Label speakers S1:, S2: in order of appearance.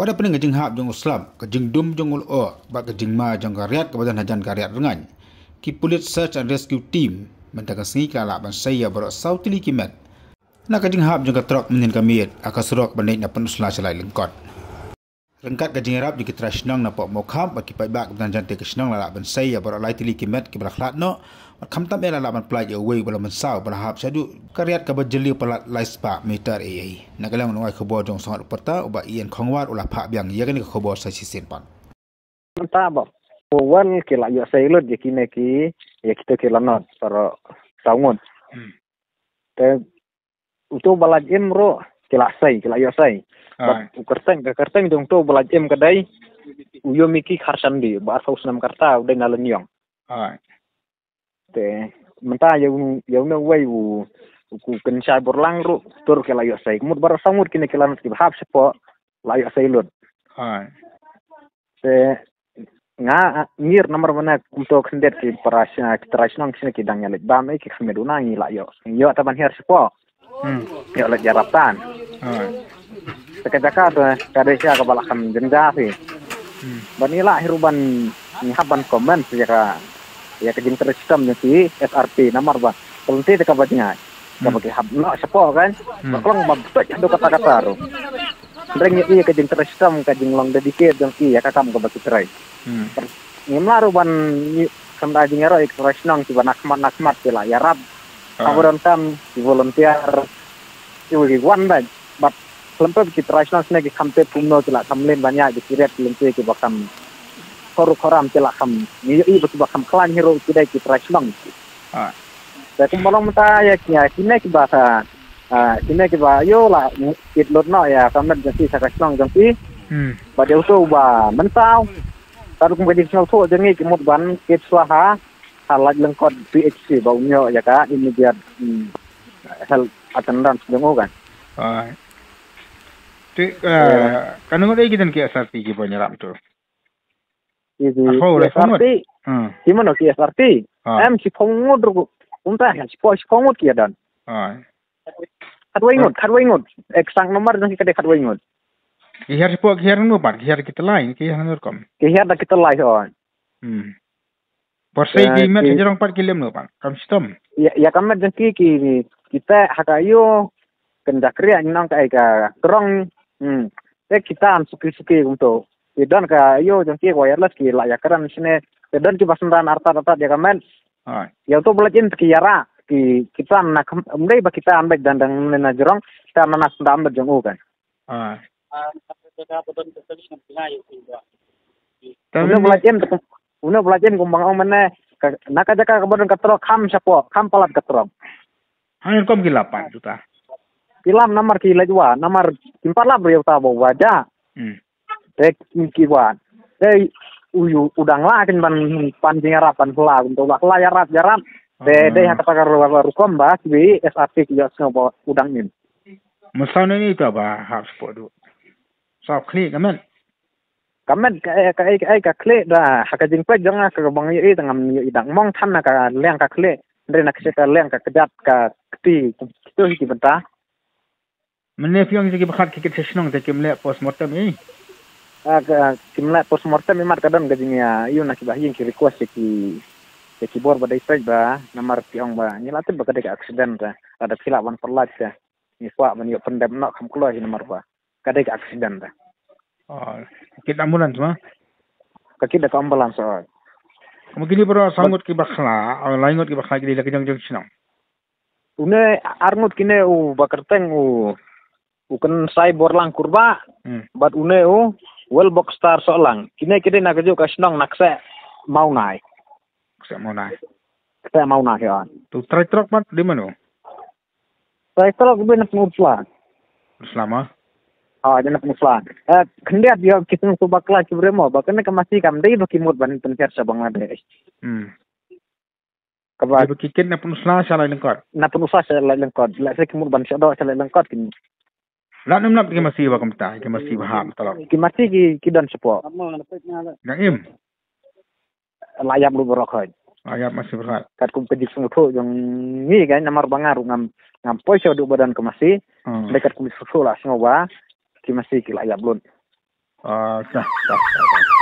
S1: Wada pening kejing hap jong uslam, kejing dum jong ul o, bak kejing ma jong karyat kebadan hajan karyat rengan. Ki Police Search and Rescue Team mentakan sengi kala ban saya berok sautili kimet. Na kejing hap jong katrok menin kamit, akasurok bandai na penusla selai lengkot. Rengkat kejing rap jiki trashnong na pok mokham. Baki pai bak kebadan jantai keshnong lala ban saya. Berok lai tili kimet ki beraklat no, kam tam ela laban plaj away bala mensau bala hap sadu karyat ka bajeli pelat lai spa meter ai na galang no ai khobo jong sangat perta uba ian khongwat ula pha byang ya gani khobo sa si sen pan
S2: ta ba wan ke la yo sai lot je kine ki ya kita ke lanot para saungon hmm. te uto balaj em ro ke la sai ke la yo sai. U kerteng ke kerteng jong to balaj em kadai uyo miki kharsan di ba saus nam karta udah nalen yong te menta yang yang na wai u ku ken sai borlang ru tur ke layo sai. Mut bar samut kine ke lan ki hap sepo layo sai lut ha te nga ngir nomor mana untuk sendet ki parasya ki trasnang sine ki dangya lek bam ki khmedu na ngi layo. Yo taban her sepo hmm. Yo lek jaratan ha sekejaka tu kade sia ka balakam jenda fi. Hmm. Banila hiruban ni haban komen sejaka ya kejing tersistem nanti SRP nomor ba kalau nanti dekat baca Kau pakai hab nak siapa kan? Nggak betul ada kata-kata tu. Reng iya kejing tersistem kejing long dedicate dan iya kakam kau bagi cerai. Ini melaru ban kanda jing ero ekspresi nong tiba nakmat nakmat sila ya rab. Kemudian kan di volunteer. Di one day. But kelempet kita rasional sini kita kampe puno sila kamlin banyak di kiret kelempet kita bakam koru koram cila kam ni i betu bakam klan hero kidai ki trashlang ah da kum balong mata ya kia kine ki basa ah kine ki ba yo la kit lot no ya kam na jati sa trashlang jang pi hmm. Ba de so ba mentau. Taru kum gadi chau tho jang ki mot ban kit swaha halat lengkot PHC ba unyo ya ka immediate health attendance jang kan
S1: kan ngai kita ki SRP ki banyak tu?
S2: ఇది SRT gimana ki SRT em si pongod ru unta ya si po si pongod ki dan kadwa ingot kadwa ingot eksang nomor dan kade kadwa ingot
S1: ki har si po ki har nu par har kita lain ki har nur kom
S2: har da kita lain on hmm.
S1: Porsai ki met jerong par kilem nu par kam sistem
S2: ya ya kam met ki ki kita hakayo kendakri nang kai ka krong hmm kita am suki suki untuk dan ka yo jong ki wireless ki la yakaran sine dan ki basan arta arta dia kamen ya to belajin ki yara ki kita na mdai ba kita ambek dan dan na jorong kita na nas ndam jong u kan Una belajin una belajin kumbang ong mana naka jaka kemudian katro kham sapo kham palat katro
S1: Hanya kom kilapan juta.
S2: Kilam nomor kila jua nomor timpat lah beliau tahu wajah. Hmm. Dek kiwan dek uyu udang lah kan ban panjang harapan pula untuk bak layar rat jaran de de yang kata karo rukom ba kibi SAP kiyo semua udang ini
S1: Musau ini itu apa harus podo so klik kamen
S2: kamen ka ka ka ka klik dah. Haka jing pe jangan ka bang yi tengam yi idang mong tan ka leng ka klik. Dari nak ka leng ka kedat ka kti itu hiti benta
S1: Menep yang segi bakat kikit sesenong tak kimle postmortem ini
S2: kimna postmortem imar kadon gajinya iyo na kibahin ki request ki ki ki bor badai stage ba namar piong ba. Ni latib ba kadek accident ada sila wan perlat ya ni kwa man yo pendem nak kam kulo hi namar ba. Kadek accident ra
S1: oh kita ambulans ma?
S2: Kaki dak ambulans oh
S1: kamu gini bro sangut ki bakhla laingot ki bakhla ki lagi jang jang sinam
S2: une arngut kine u bakerteng u ukan sai borlang kurba hmm. bat une u well box star solang kini kini nak kerja kat senang nak saya mau naik.
S1: Saya mau naik.
S2: Saya mau naik ya.
S1: Tu try truck mat di mana?
S2: Try truck gue nak muslan
S1: selama?
S2: Ah dia nak muslan eh kendiat dia kita nak bakla kibremo bahkan nak masih kam dai baki mut ban pencer sa bangladesh hmm.
S1: Kaba kikin na punusla sa lengkot.
S2: Na punusla sa lengkot. La sa kimur ban sa do sa lengkot kin
S1: La nam nam ki masih wa kamta ki masih wa ham tolong.
S2: Ki masih ki ki dan sepo.
S1: Ngaim.
S2: Layap lu borok hoy.
S1: Layap masih berat.
S2: Kat kum kejik sungtu jong ni kan namar bangar ngam ngam poi du badan ke masih. Hmm. Dekat kum susu lah semua ki masih ki layap lun.
S3: Ah, sah, sah, sah.